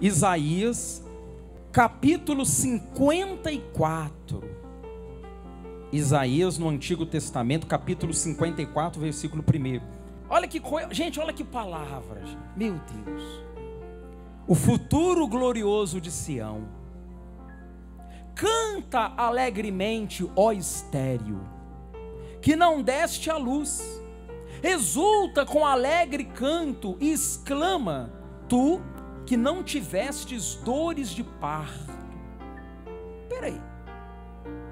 Isaías, capítulo 54. Isaías no Antigo Testamento, capítulo 54, versículo 1. Olha que coisa, gente, olha que palavras. Meu Deus. O futuro glorioso de Sião. Canta alegremente, ó estéreo, que não deste a luz. Exulta com alegre canto e exclama: Tu que não tivestes dores de parto. Peraí,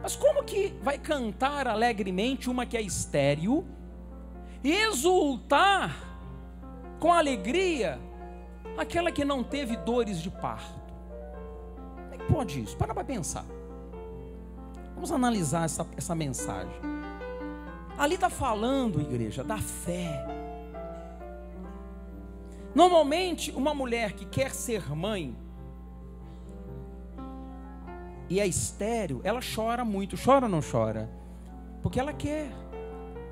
mas como que vai cantar alegremente uma que é estéril e exultar com alegria aquela que não teve dores de parto? Como é que pode isso? Para para pensar. Vamos analisar essa, essa mensagem. Ali está falando, igreja, da fé Normalmente, uma mulher que quer ser mãe e é estéreo, ela chora muito. Chora ou não chora? Porque ela quer.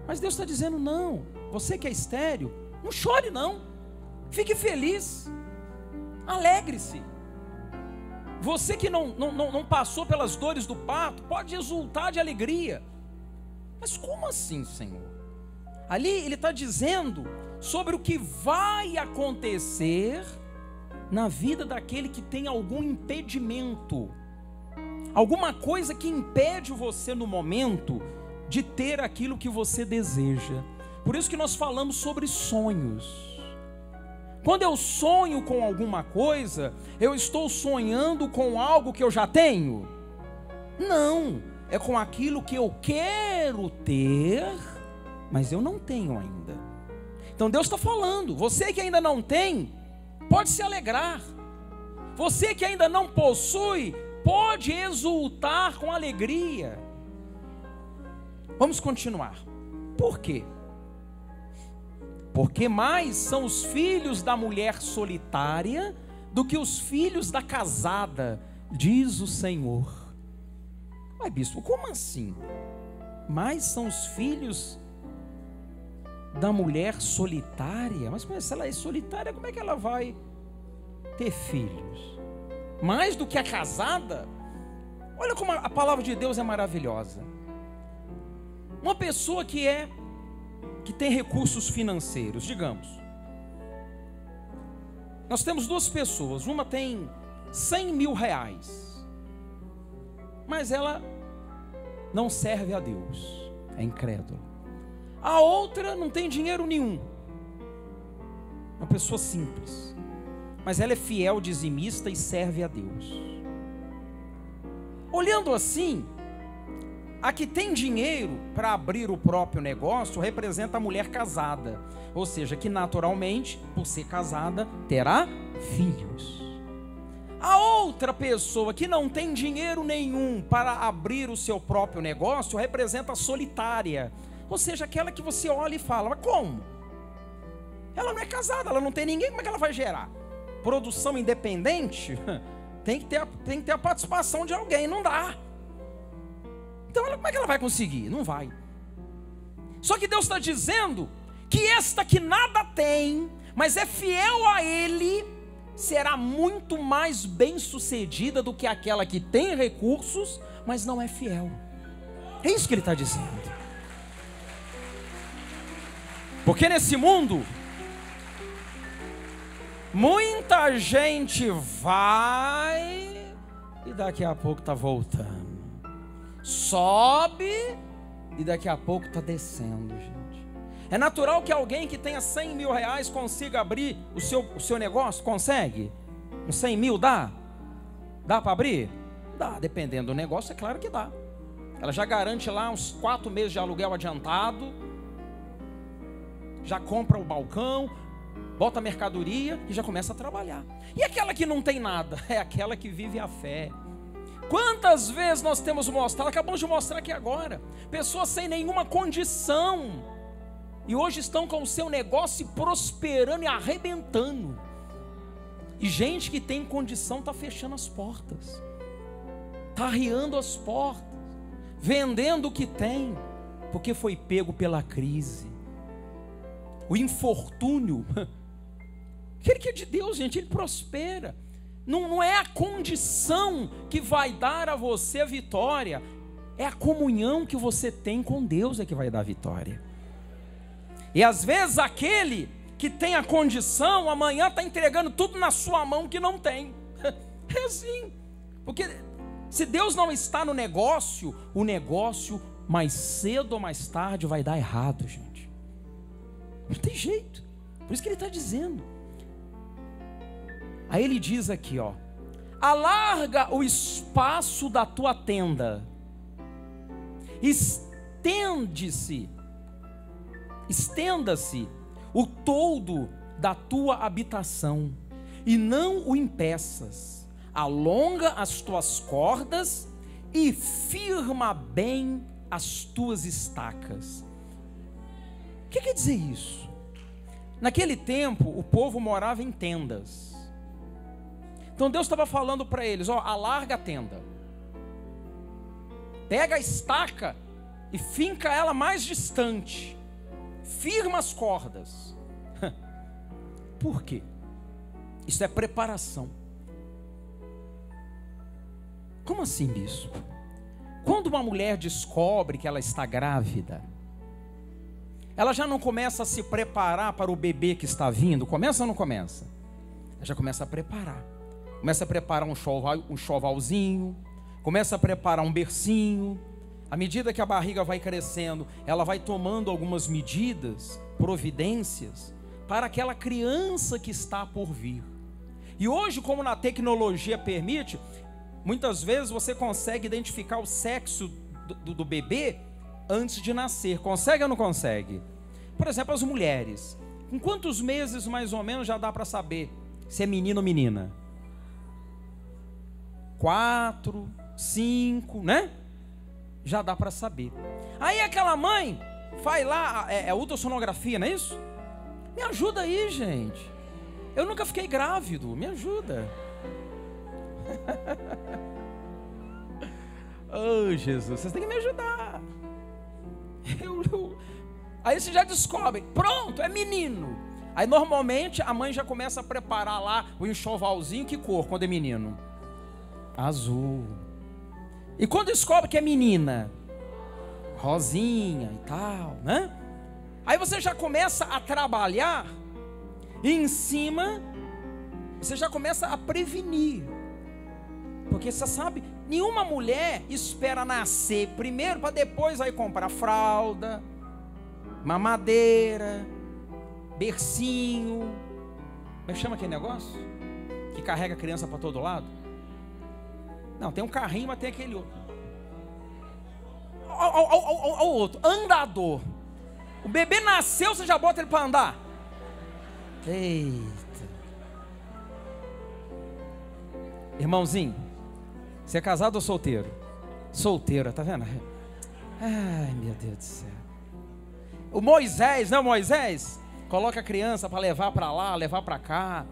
Mas Deus está dizendo: não, você que é estéreo, não chore não. Fique feliz. Alegre-se. Você que não, não, não passou pelas dores do parto, pode exultar de alegria. Mas como assim, Senhor? Ali ele está dizendo sobre o que vai acontecer na vida daquele que tem algum impedimento, alguma coisa que impede você no momento de ter aquilo que você deseja. Por isso que nós falamos sobre sonhos. Quando eu sonho com alguma coisa, eu estou sonhando com algo que eu já tenho? Não, é com aquilo que eu quero ter, mas eu não tenho ainda. Então Deus está falando: você que ainda não tem, pode se alegrar. Você que ainda não possui, pode exultar com alegria. Vamos continuar. Por quê? Porque mais são os filhos da mulher solitária do que os filhos da casada, diz o Senhor. Ai, bispo, como assim? Mais são os filhos da mulher solitária. Mas se ela é solitária, como é que ela vai ter filhos? Mais do que a casada? Olha como a palavra de Deus é maravilhosa. Uma pessoa que é que tem recursos financeiros, digamos. Nós temos duas pessoas, uma tem 100 mil reais, mas ela não serve a Deus, é incrédula. A outra não tem dinheiro nenhum. Uma pessoa simples. Mas ela é fiel, dizimista e serve a Deus. Olhando assim, a que tem dinheiro para abrir o próprio negócio representa a mulher casada. Ou seja, que naturalmente, por ser casada, terá filhos. Outra pessoa que não tem dinheiro nenhum para abrir o seu próprio negócio representa a solitária ou seja, aquela que você olha e fala, mas como? Ela não é casada, ela não tem ninguém, como é que ela vai gerar? Produção independente tem que ter a, tem que ter a participação de alguém, não dá. Então, ela, como é que ela vai conseguir? Não vai. Só que Deus está dizendo que esta que nada tem, mas é fiel a Ele, será muito mais bem sucedida do que aquela que tem recursos, mas não é fiel. É isso que Ele está dizendo. Porque nesse mundo, muita gente vai e daqui a pouco está voltando. Sobe e daqui a pouco está descendo, gente. É natural que alguém que tenha 100 mil reais consiga abrir o seu, o seu negócio? Consegue? Um 100 mil dá? Dá para abrir? Dá, dependendo do negócio, é claro que dá. Ela já garante lá uns quatro meses de aluguel adiantado já compra o balcão, bota a mercadoria e já começa a trabalhar. E aquela que não tem nada? É aquela que vive a fé. Quantas vezes nós temos mostrado, acabamos de mostrar aqui agora, pessoas sem nenhuma condição, e hoje estão com o seu negócio prosperando e arrebentando. E gente que tem condição está fechando as portas, está arriando as portas, vendendo o que tem, porque foi pego pela crise o infortúnio Aquele que é de Deus, gente, ele prospera. Não, não é a condição que vai dar a você a vitória, é a comunhão que você tem com Deus é que vai dar a vitória. E às vezes aquele que tem a condição, amanhã está entregando tudo na sua mão que não tem. É assim. Porque se Deus não está no negócio, o negócio mais cedo ou mais tarde vai dar errado, gente. Não tem jeito. Por isso que ele está dizendo. Aí ele diz aqui, ó: alarga o espaço da tua tenda, estende-se, estenda-se o todo da tua habitação, e não o impeças. Alonga as tuas cordas e firma bem as tuas estacas. O que quer dizer isso? Naquele tempo, o povo morava em tendas. Então Deus estava falando para eles: ó, alarga a tenda, pega a estaca e finca ela mais distante, firma as cordas. Por quê? Isso é preparação. Como assim, bispo? Quando uma mulher descobre que ela está grávida, ela já não começa a se preparar para o bebê que está vindo? Começa ou não começa? Ela já começa a preparar começa a preparar um, choval, um chovalzinho, começa a preparar um bercinho. À medida que a barriga vai crescendo, ela vai tomando algumas medidas, providências, para aquela criança que está por vir. E hoje, como na tecnologia permite, muitas vezes você consegue identificar o sexo do, do, do bebê antes de nascer. Consegue ou não consegue? Por exemplo, as mulheres. Com quantos meses mais ou menos já dá para saber se é menino ou menina? quatro, cinco, né? Já dá para saber. Aí aquela mãe faz lá, é, é ultrassonografia, não é isso? Me ajuda aí, gente. Eu nunca fiquei grávido, me ajuda. oh, Jesus, vocês têm que me ajudar. Eu, eu... Aí você já descobre, pronto, é menino. Aí normalmente a mãe já começa a preparar lá o enxovalzinho, que cor quando é menino? azul. E quando descobre que é menina, rosinha e tal, né? Aí você já começa a trabalhar e em cima você já começa a prevenir. Porque você sabe, nenhuma mulher espera nascer primeiro para depois aí comprar fralda, mamadeira, bercinho. Como é chama aquele negócio? Que carrega a criança para todo lado? Não, tem um carrinho, mas tem aquele outro. Olha o outro, andador. O bebê nasceu, você já bota ele para andar? Eita. Irmãozinho, você é casado ou solteiro? Solteiro, tá vendo? Ai, meu Deus do céu. O Moisés, não, Moisés? Coloca a criança para levar para lá, levar para cá.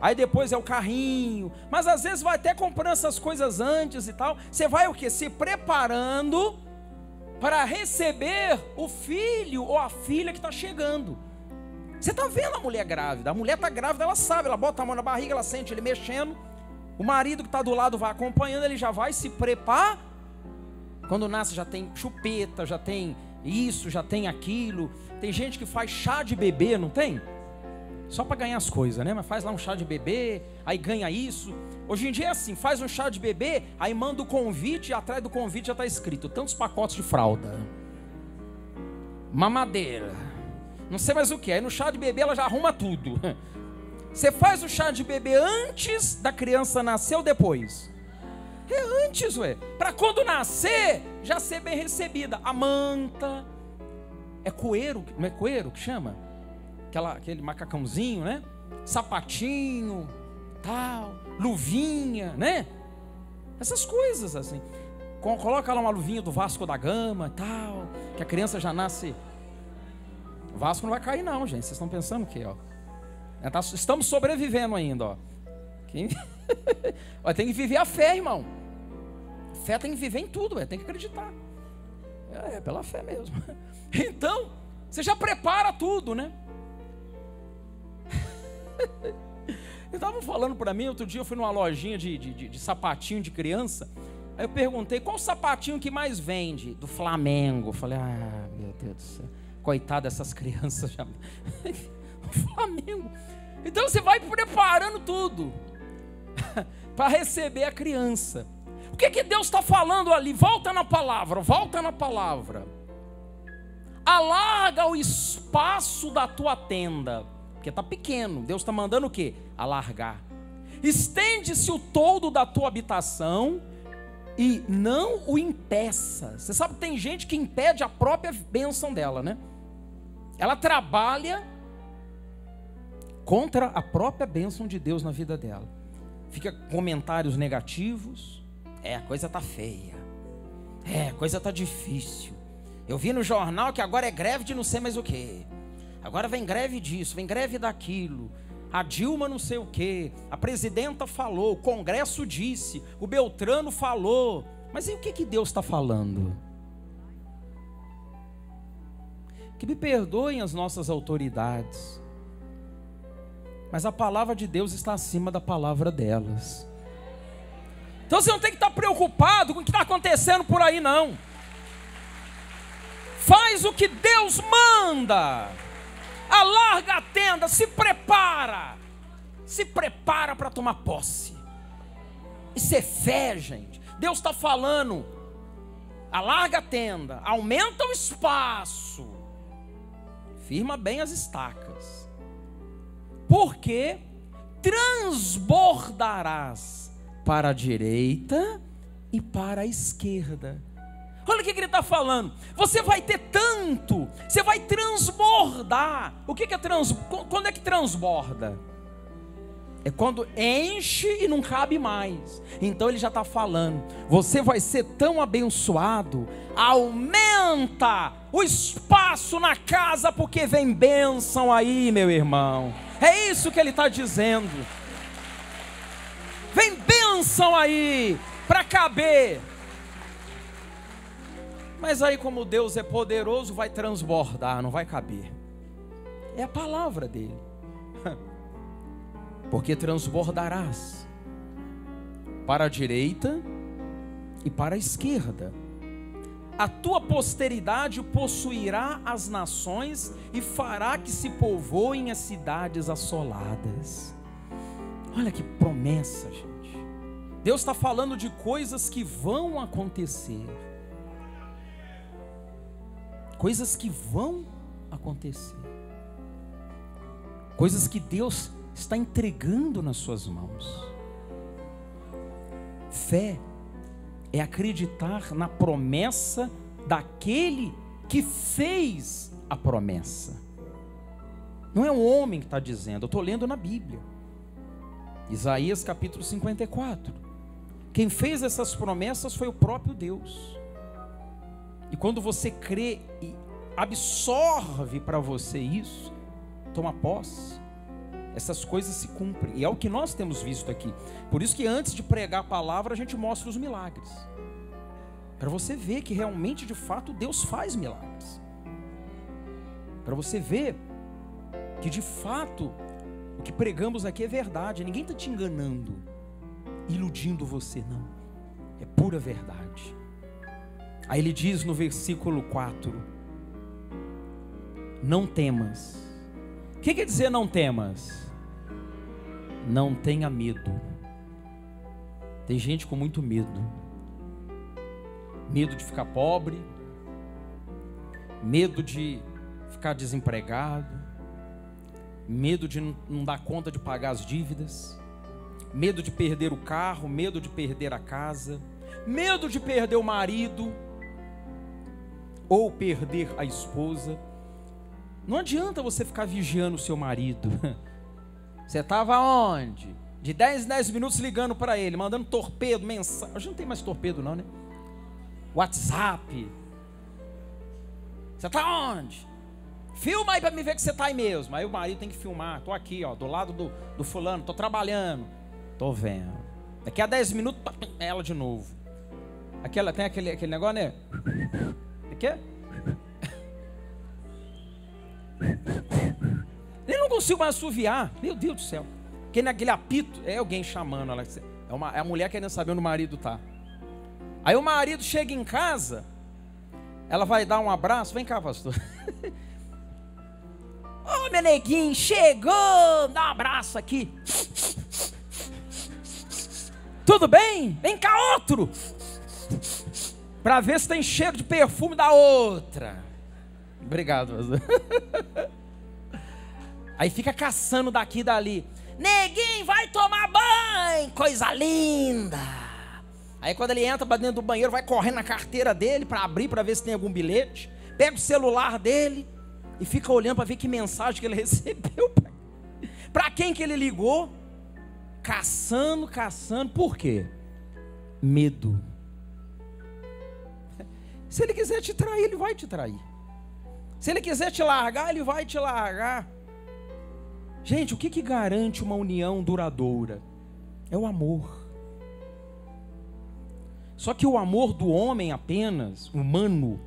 Aí depois é o carrinho. Mas às vezes vai até comprando essas coisas antes e tal. Você vai o que? Se preparando para receber o filho ou a filha que está chegando. Você está vendo a mulher grávida? A mulher está grávida, ela sabe, ela bota a mão na barriga, ela sente ele mexendo. O marido que está do lado vai acompanhando, ele já vai se preparar. Quando nasce já tem chupeta, já tem isso, já tem aquilo. Tem gente que faz chá de bebê, não tem? Só para ganhar as coisas, né? Mas faz lá um chá de bebê, aí ganha isso. Hoje em dia é assim, faz um chá de bebê, aí manda o convite e atrás do convite já está escrito tantos pacotes de fralda. Mamadeira. Não sei mais o que. Aí no chá de bebê ela já arruma tudo. Você faz o chá de bebê antes da criança nascer ou depois? É antes, ué. Para quando nascer, já ser bem recebida. A manta. É coeiro, não é coeiro que chama? Aquela, aquele macacãozinho, né? Sapatinho, tal, luvinha, né? Essas coisas assim. Coloca lá uma luvinha do Vasco da Gama, tal, que a criança já nasce. O Vasco não vai cair não, gente. Vocês estão pensando o quê, ó? Tá, estamos sobrevivendo ainda, ó. Quem... tem que viver a fé, irmão. Fé tem que viver em tudo, tem que acreditar. É, é pela fé mesmo. Então, você já prepara tudo, né? estavam falando para mim, outro dia eu fui numa lojinha de, de, de, de sapatinho de criança. Aí eu perguntei, qual sapatinho que mais vende? Do Flamengo. Eu falei, ah, meu Deus do céu. Coitado dessas crianças já. Flamengo. Então você vai preparando tudo para receber a criança. O que, que Deus está falando ali? Volta na palavra, volta na palavra. Alarga o espaço da tua tenda, porque está pequeno. Deus está mandando o que? Alargar. Estende-se o todo da tua habitação e não o impeça. Você sabe que tem gente que impede a própria bênção dela, né? Ela trabalha contra a própria bênção de Deus na vida dela. Fica comentários negativos. É, a coisa tá feia. É, a coisa tá difícil. Eu vi no jornal que agora é greve de não sei mais o que. Agora vem greve disso, vem greve daquilo. A Dilma não sei o que. A presidenta falou, o Congresso disse, o Beltrano falou. Mas e o que, que Deus está falando? Que me perdoem as nossas autoridades mas a palavra de Deus está acima da palavra delas. Então você não tem que estar preocupado com o que está acontecendo por aí, não. Faz o que Deus manda. Alarga a tenda, se prepara. Se prepara para tomar posse. Isso é fé, gente. Deus está falando. Alarga a tenda, aumenta o espaço. Firma bem as estacas porque transbordarás para a direita e para a esquerda. Olha o que ele está falando. Você vai ter tanto, você vai transbordar. O que é trans? Quando é que transborda? É quando enche e não cabe mais. Então ele já está falando: você vai ser tão abençoado, aumenta o espaço na casa, porque vem bênção aí, meu irmão. É isso que ele está dizendo. Vem bênção aí para caber. Mas aí, como Deus é poderoso, vai transbordar, não vai caber. É a palavra dele porque transbordarás para a direita e para a esquerda. A tua posteridade possuirá as nações e fará que se povoem as cidades assoladas. Olha que promessa, gente. Deus está falando de coisas que vão acontecer. Coisas que vão acontecer. Coisas que Deus está entregando nas suas mãos. Fé é acreditar na promessa daquele que fez a promessa. Não é um homem que está dizendo, eu estou lendo na Bíblia. Isaías capítulo 54. Quem fez essas promessas foi o próprio Deus. E quando você crê e absorve para você isso, toma posse, essas coisas se cumprem. E é o que nós temos visto aqui. Por isso que antes de pregar a palavra, a gente mostra os milagres. Para você ver que realmente, de fato, Deus faz milagres. Para você ver que de fato o que pregamos aqui é verdade. Ninguém está te enganando, iludindo você, não. É pura verdade. Aí ele diz no versículo 4: Não temas. O que quer dizer não temas? Não tenha medo. Tem gente com muito medo. Medo de ficar pobre, medo de ficar desempregado, medo de não dar conta de pagar as dívidas, medo de perder o carro, medo de perder a casa, medo de perder o marido ou perder a esposa. Não adianta você ficar vigiando o seu marido. Você estava onde? De 10 em 10 minutos ligando para ele, mandando torpedo, mensagem. Hoje não tem mais torpedo, não, né? WhatsApp. Você está onde? Filma aí para me ver que você está aí mesmo. Aí o marido tem que filmar. Estou aqui, ó, do lado do, do fulano, estou trabalhando. Estou vendo. Daqui a 10 minutos, ela de novo. Aquela, tem aquele, aquele negócio, né? O quê? Nem não consigo mais assoviar. Meu Deus do céu. aquele, aquele apito, é alguém chamando ela. É, uma, é a mulher querendo saber onde o marido tá. Aí o marido chega em casa, ela vai dar um abraço. Vem cá, pastor. Ô, oh, meu neguinho, chegou! Dá um abraço aqui. Tudo bem? Vem cá, outro. Para ver se tem cheiro de perfume da outra. Obrigado. Aí fica caçando daqui e dali. Neguinho, vai tomar banho, coisa linda. Aí quando ele entra para dentro do banheiro, vai correndo na carteira dele para abrir para ver se tem algum bilhete. Pega o celular dele e fica olhando para ver que mensagem que ele recebeu. Para quem que ele ligou? Caçando, caçando. Por quê? Medo. Se ele quiser te trair, ele vai te trair. Se ele quiser te largar, ele vai te largar. Gente, o que, que garante uma união duradoura? É o amor. Só que o amor do homem apenas, humano,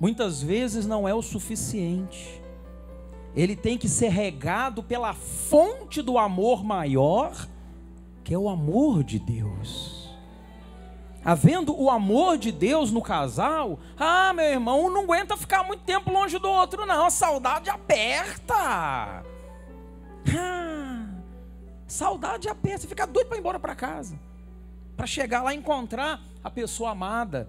muitas vezes não é o suficiente. Ele tem que ser regado pela fonte do amor maior, que é o amor de Deus. Havendo o amor de Deus no casal, ah, meu irmão, não aguenta ficar muito tempo longe do outro, não. A saudade aperta. Ah, saudade aperta. Você fica doido para ir embora para casa para chegar lá e encontrar a pessoa amada.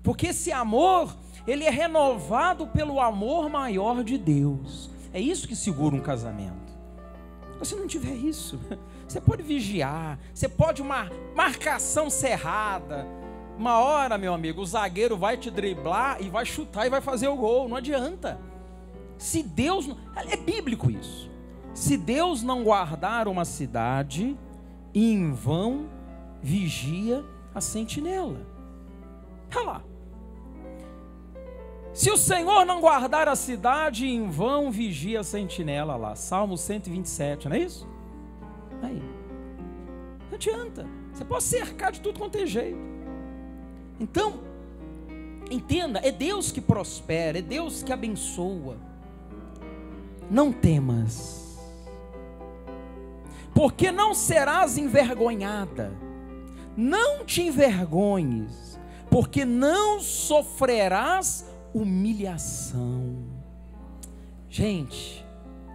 Porque esse amor, ele é renovado pelo amor maior de Deus. É isso que segura um casamento. Se não tiver isso, você pode vigiar, você pode uma marcação cerrada. Uma hora, meu amigo, o zagueiro vai te driblar e vai chutar e vai fazer o gol. Não adianta. Se Deus. É bíblico isso. Se Deus não guardar uma cidade, em vão vigia a sentinela. Olha lá. Se o Senhor não guardar a cidade, em vão vigia a sentinela lá. Salmo 127, não é isso? Aí. Não adianta. Você pode cercar de tudo quanto é jeito. Então, entenda, é Deus que prospera, é Deus que abençoa. Não temas, porque não serás envergonhada não te envergonhes, porque não sofrerás humilhação. Gente,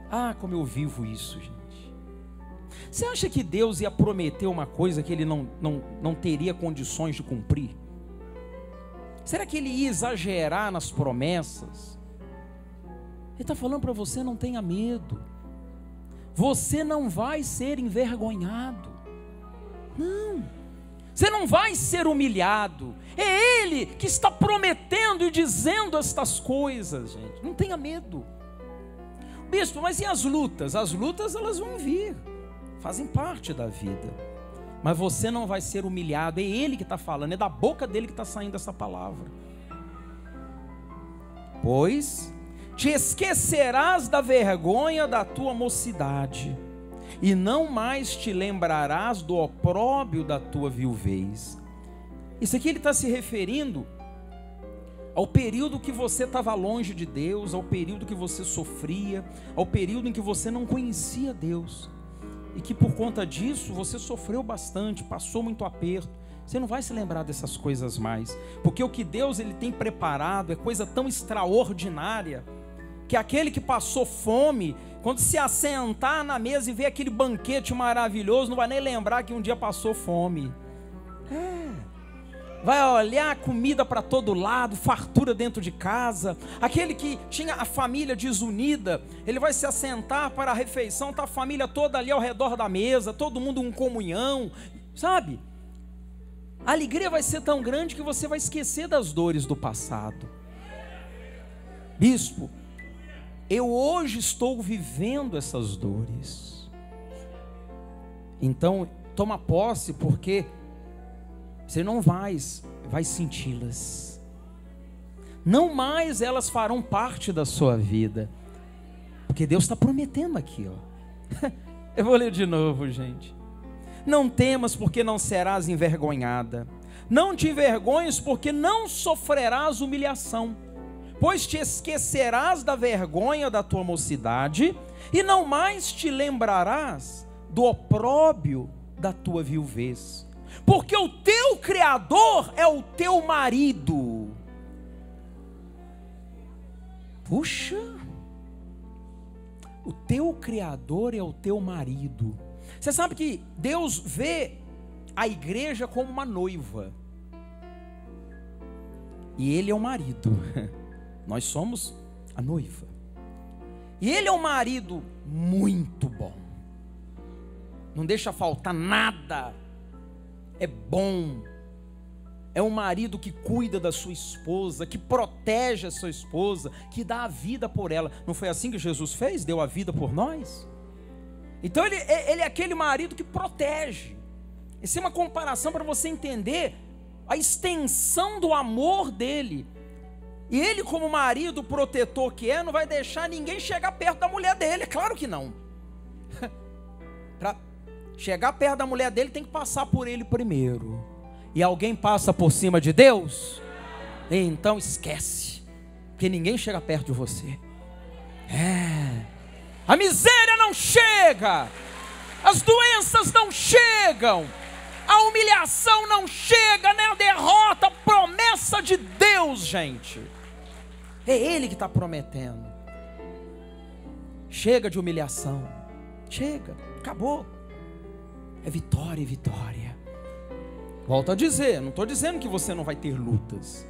ah, como eu vivo isso, gente. Você acha que Deus ia prometer uma coisa que ele não, não, não teria condições de cumprir? Será que ele ia exagerar nas promessas? Ele está falando para você: não tenha medo, você não vai ser envergonhado. Não. Você não vai ser humilhado. É Ele que está prometendo e dizendo estas coisas, gente. Não tenha medo. Bispo, mas e as lutas? As lutas elas vão vir, fazem parte da vida. Mas você não vai ser humilhado. É Ele que está falando, é da boca dele que está saindo essa palavra. Pois te esquecerás da vergonha da tua mocidade e não mais te lembrarás do opróbio da tua viuvez. Isso aqui ele está se referindo ao período que você estava longe de Deus, ao período que você sofria, ao período em que você não conhecia Deus. E que por conta disso você sofreu bastante, passou muito aperto. Você não vai se lembrar dessas coisas mais, porque o que Deus ele tem preparado é coisa tão extraordinária que aquele que passou fome, quando se assentar na mesa e ver aquele banquete maravilhoso, não vai nem lembrar que um dia passou fome. É. Vai olhar comida para todo lado, fartura dentro de casa. Aquele que tinha a família desunida, ele vai se assentar para a refeição, tá a família toda ali ao redor da mesa, todo mundo em comunhão, sabe? A alegria vai ser tão grande que você vai esquecer das dores do passado. Bispo, eu hoje estou vivendo essas dores. Então, toma posse, porque você não vai, vai senti-las. Não mais elas farão parte da sua vida. Porque Deus está prometendo aqui, ó. Eu vou ler de novo, gente. Não temas, porque não serás envergonhada. Não te envergonhes, porque não sofrerás humilhação pois te esquecerás da vergonha da tua mocidade, e não mais te lembrarás do opróbio da tua viuvez. Porque o teu Criador é o teu marido. Puxa, o teu Criador é o teu marido. Você sabe que Deus vê a igreja como uma noiva. E Ele é o marido. Nós somos a noiva. E Ele é um marido muito bom. Não deixa faltar nada. É bom. É um marido que cuida da sua esposa, que protege a sua esposa, que dá a vida por ela. Não foi assim que Jesus fez? Deu a vida por nós? Então ele, ele é aquele marido que protege. Essa é uma comparação para você entender a extensão do amor dele. E ele, como marido protetor que é, não vai deixar ninguém chegar perto da mulher dele. É claro que não. Chegar perto da mulher dele, tem que passar por ele primeiro. E alguém passa por cima de Deus? Então esquece. Porque ninguém chega perto de você. É. A miséria não chega, as doenças não chegam, a humilhação não chega, nem a derrota, promessa de Deus, gente. É Ele que está prometendo. Chega de humilhação, chega, acabou. É vitória e vitória. Volto a dizer, não estou dizendo que você não vai ter lutas.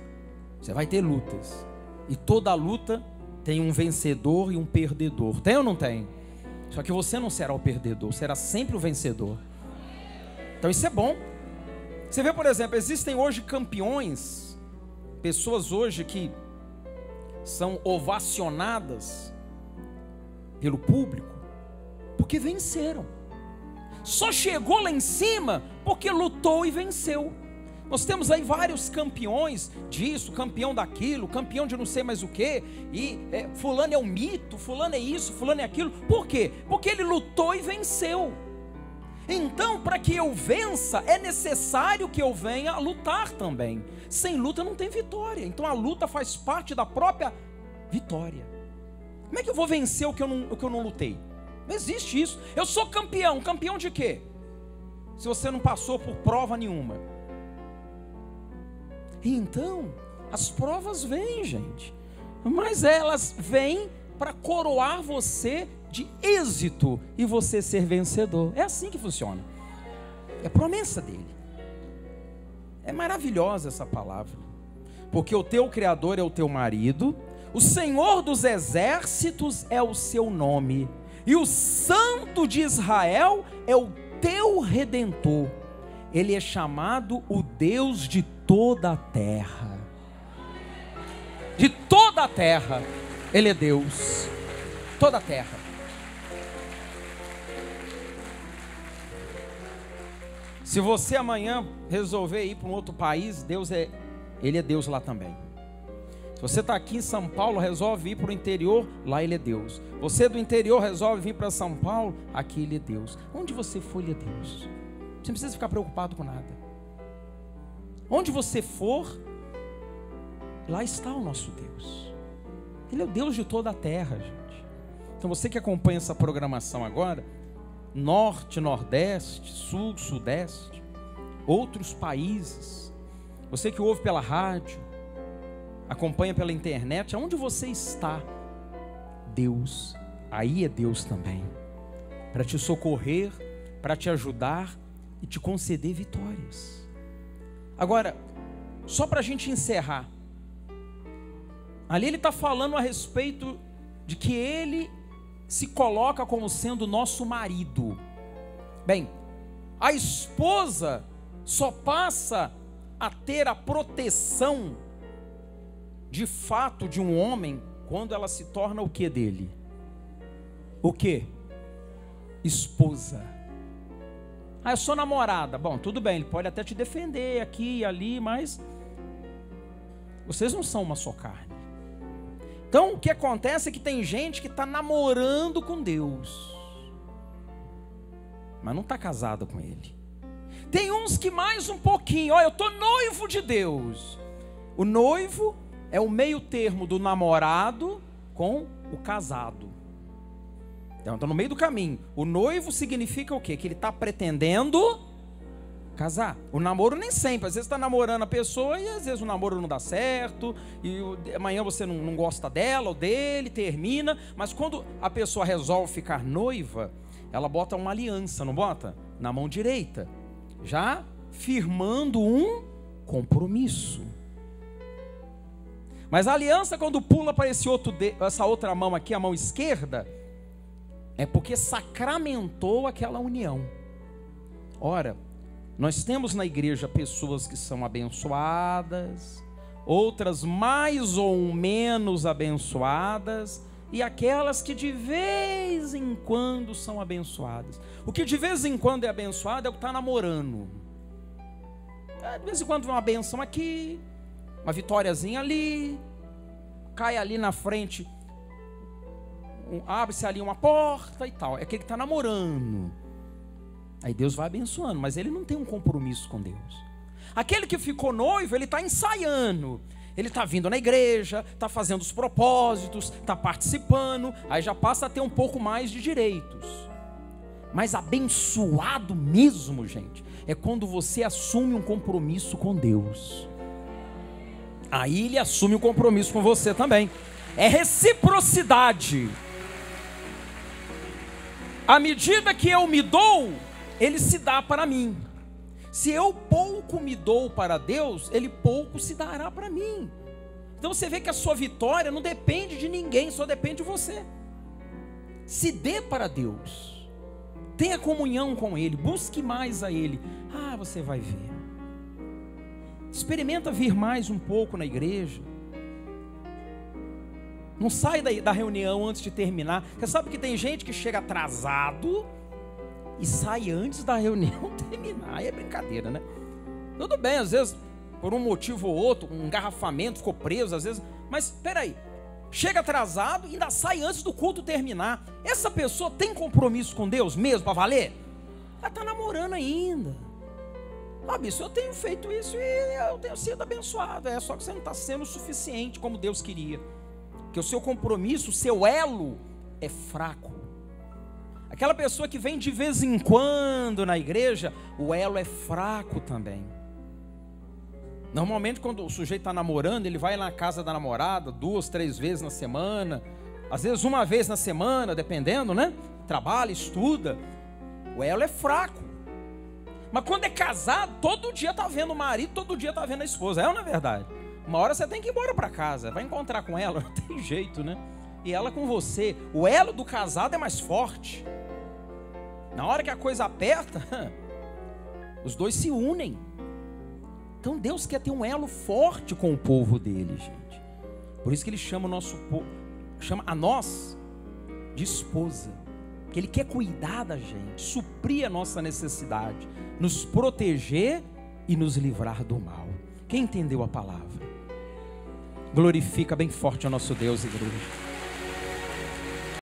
Você vai ter lutas. E toda luta tem um vencedor e um perdedor. Tem ou não tem? Só que você não será o perdedor, será sempre o vencedor. Então isso é bom. Você vê, por exemplo, existem hoje campeões, pessoas hoje que são ovacionadas pelo público porque venceram. Só chegou lá em cima porque lutou e venceu. Nós temos aí vários campeões disso, campeão daquilo, campeão de não sei mais o que, e é, fulano é um mito, fulano é isso, fulano é aquilo. Por quê? Porque ele lutou e venceu. Então, para que eu vença, é necessário que eu venha lutar também. Sem luta não tem vitória. Então a luta faz parte da própria vitória. Como é que eu vou vencer o que eu não, o que eu não lutei? Não existe isso. Eu sou campeão. Campeão de quê? Se você não passou por prova nenhuma. Então, as provas vêm, gente, mas elas vêm para coroar você de êxito e você ser vencedor. É assim que funciona. É promessa dele. É maravilhosa essa palavra. Porque o teu Criador é o teu marido, o Senhor dos exércitos é o seu nome, e o Santo de Israel é o teu redentor. Ele é chamado o Deus de toda a terra. De toda a terra, Ele é Deus. Toda a terra. Se você amanhã resolver ir para um outro país, Deus é, Ele é Deus lá também. Você está aqui em São Paulo, resolve ir para o interior, lá Ele é Deus. Você do interior resolve vir para São Paulo, aqui Ele é Deus. Onde você for, Ele é Deus. Você não precisa ficar preocupado com nada. Onde você for, lá está o nosso Deus. Ele é o Deus de toda a terra, gente. Então você que acompanha essa programação agora, norte, nordeste, sul, sudeste, outros países, você que ouve pela rádio, acompanha pela internet, aonde você está, Deus, aí é Deus também, para te socorrer, para te ajudar e te conceder vitórias. Agora, só para a gente encerrar, ali ele está falando a respeito de que ele se coloca como sendo nosso marido. Bem, a esposa só passa a ter a proteção de fato de um homem quando ela se torna o que dele? O que? Esposa. Ah, eu sou namorada. Bom, tudo bem, ele pode até te defender aqui e ali, mas vocês não são uma só carne. Então, o que acontece é que tem gente que está namorando com Deus, mas não está casada com Ele. Tem uns que mais um pouquinho, olha, eu estou noivo de Deus. O noivo é o meio termo do namorado com o casado. Então, está no meio do caminho. O noivo significa o quê? Que ele está pretendendo casar. O namoro nem sempre. Às vezes está namorando a pessoa e às vezes o namoro não dá certo. E amanhã você não, não gosta dela ou dele, termina. Mas quando a pessoa resolve ficar noiva, ela bota uma aliança, não bota? Na mão direita. Já firmando um compromisso. Mas a aliança, quando pula para esse outro de, essa outra mão aqui, a mão esquerda, é porque sacramentou aquela união. Ora, nós temos na igreja pessoas que são abençoadas, outras mais ou menos abençoadas, e aquelas que de vez em quando são abençoadas. O que de vez em quando é abençoado é o que está namorando. É, de vez em quando vem uma benção aqui, uma vitóriazinha ali, cai ali na frente um, abre-se ali uma porta e tal. É aquele que está namorando. Aí Deus vai abençoando, mas ele não tem um compromisso com Deus. Aquele que ficou noivo, ele está ensaiando. Ele está vindo na igreja, está fazendo os propósitos, está participando, aí já passa a ter um pouco mais de direitos. Mas abençoado mesmo, gente, é quando você assume um compromisso com Deus. Aí ele assume o compromisso com você também. É reciprocidade. À medida que eu me dou, ele se dá para mim. Se eu pouco me dou para Deus, ele pouco se dará para mim. Então você vê que a sua vitória não depende de ninguém, só depende de você. Se dê para Deus. Tenha comunhão com Ele, busque mais a Ele. Ah, você vai ver. Experimenta vir mais um pouco na igreja. Não sai da, da reunião antes de terminar. Você sabe que tem gente que chega atrasado e sai antes da reunião terminar. Aí é brincadeira, né? Tudo bem, às vezes, por um motivo ou outro, um engarrafamento ficou preso, às vezes. Mas peraí, chega atrasado e ainda sai antes do culto terminar. Essa pessoa tem compromisso com Deus mesmo para valer? Ela está namorando ainda. Ah, bicho, eu tenho feito isso e eu tenho sido abençoado. É só que você não está sendo o suficiente como Deus queria que o seu compromisso, o seu elo é fraco. Aquela pessoa que vem de vez em quando na igreja, o elo é fraco também. Normalmente, quando o sujeito está namorando, ele vai na casa da namorada duas, três vezes na semana, às vezes uma vez na semana, dependendo, né? Trabalha, estuda. O elo é fraco. Mas quando é casado, todo dia está vendo o marido, todo dia está vendo a esposa. É ou não é verdade? Uma hora você tem que ir embora para casa, vai encontrar com ela, não tem jeito, né? E ela com você. O elo do casado é mais forte. Na hora que a coisa aperta, os dois se unem. Então Deus quer ter um elo forte com o povo dele, gente. Por isso que ele chama o nosso povo, chama a nós de esposa. Que ele quer cuidar da gente, suprir a nossa necessidade, nos proteger e nos livrar do mal. Quem entendeu a palavra? Glorifica bem forte o nosso Deus, igreja.